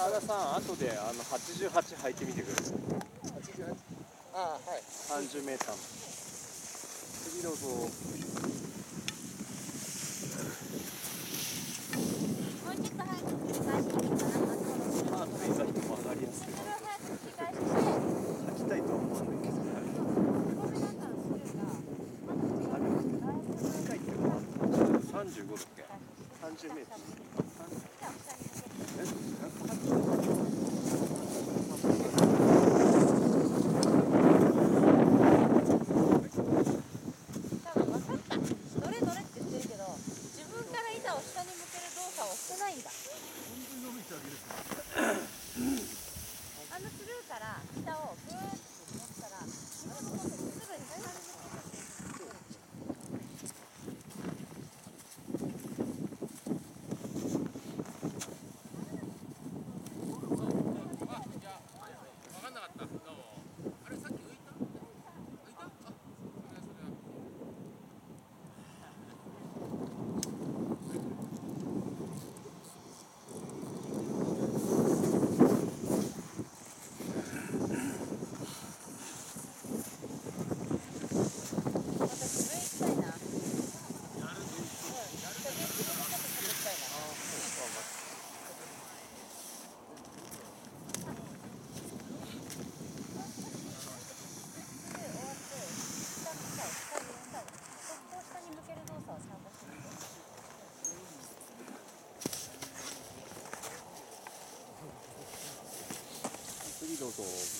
沢田さん後であの88履いてみてください。88? ああはい。30メーター。次どうぞっき、も上がりやすくて35っけ30メートル school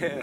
yeah.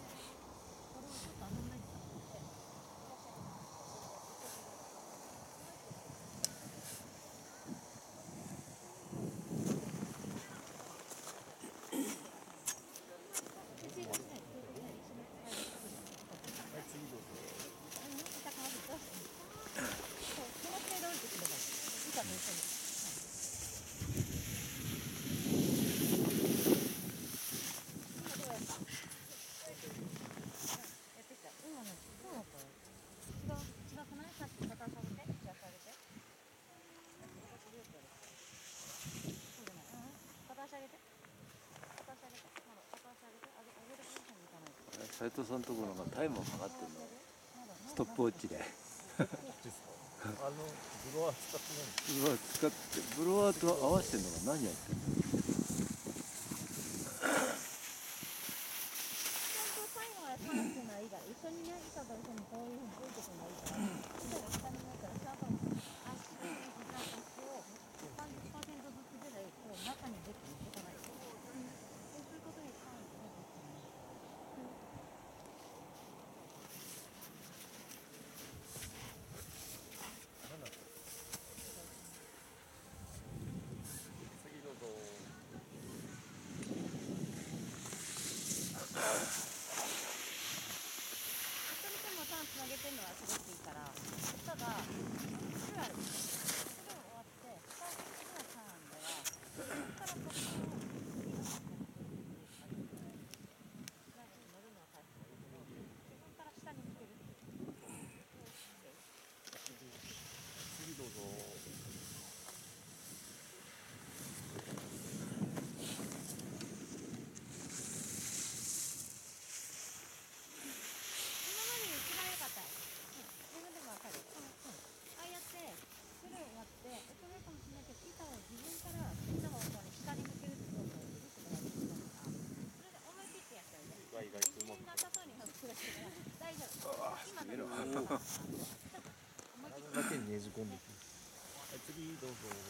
斉藤さんところがタイムをかってるの。ストップウォッチで。あのブロワー使ってないブロワー使ってブロワーと合わせてるのが何やってんの。一緒に何かと一てもこういうふうに動いてくのがいいから。good. 込んでい。はい、次どうぞ。今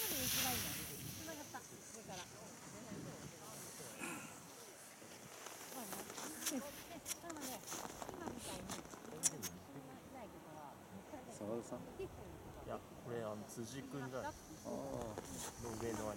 まで一いな。これ。なので、今みたいに、ない、や、これ、あの、辻君が、の上の。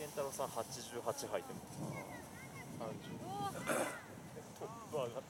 健太郎さん88入ってます。30。トップ上がっ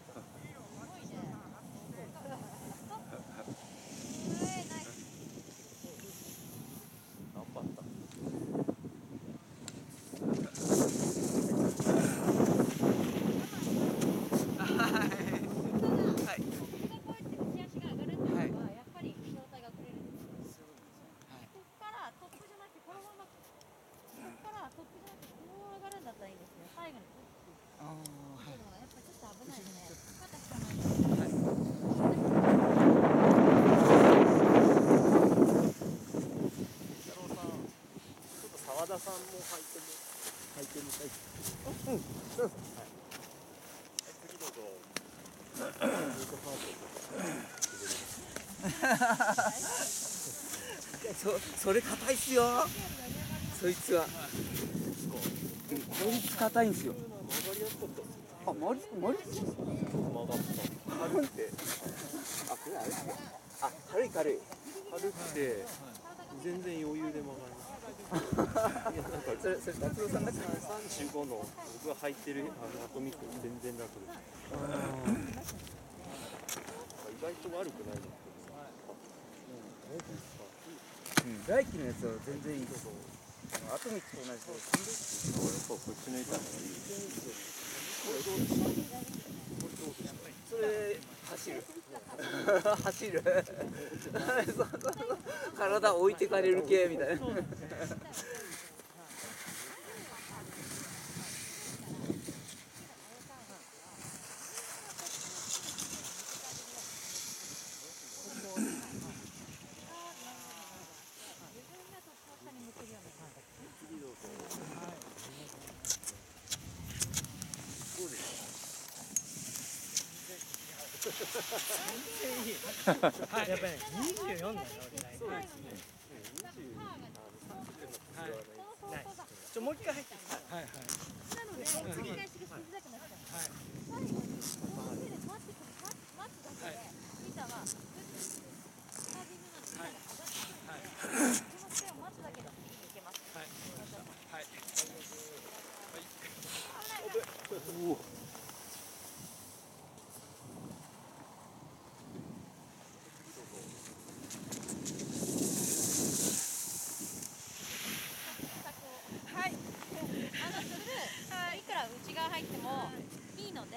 さん。も履い。てみ履い。てみたい。うん、そうです、はい、次どうぞブートパートそそれ硬い。っすよそい。つは効率硬い。んですよあ、マリマリ曲がった軽くてあ、これあれあ、軽い。軽い。軽くて全然余裕で曲がりますそれそれ達郎さん。だから35の僕が履いてるあのアトミック全然楽です意外と悪くないなうん。来季のやつは全然いいですアトミックと同じでやっぱこっちの板のがいいそれ走る走るそうそう そう体置いてかれる系みたいな。24だよ俺大体ない。ちょもう一回入ってはい。はい。なので、繰り返しがしづらくなっちゃう。最後に、この手で待ってくる、待つだけで、板は、ずっと下地なので、上がってくるので、この手を待つだけでい。けます。はい。はい。はい。あの、すぐ、いくら内側入ってもいいので、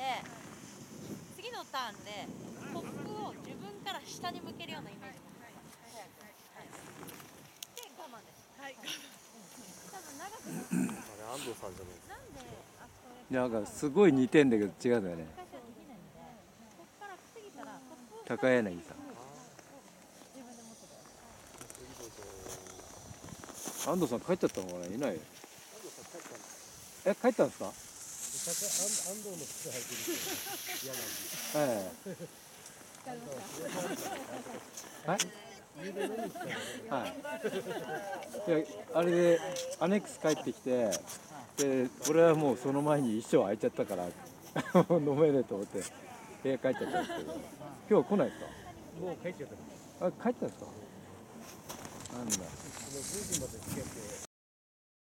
次のターンで、コップを自分から下に向けるようなイメージで。早く。はい。で、我慢です。はい。多分長くあれ安藤さんじゃないなんであそこでなんかすごい似てんだけど違うんだよね回しかできないので、ここから防ぎたらコップを高柳さん。安藤さん帰っちゃったのかな？いないよえ帰ったんですか？ええはいはいいやあれでアネックス帰ってきてで俺はもうその前に一生空いちゃったから飲めねえと思って部屋帰っちゃったんですけど。今日は来ないですかもう帰っちゃった。あ帰ったんですかなんだ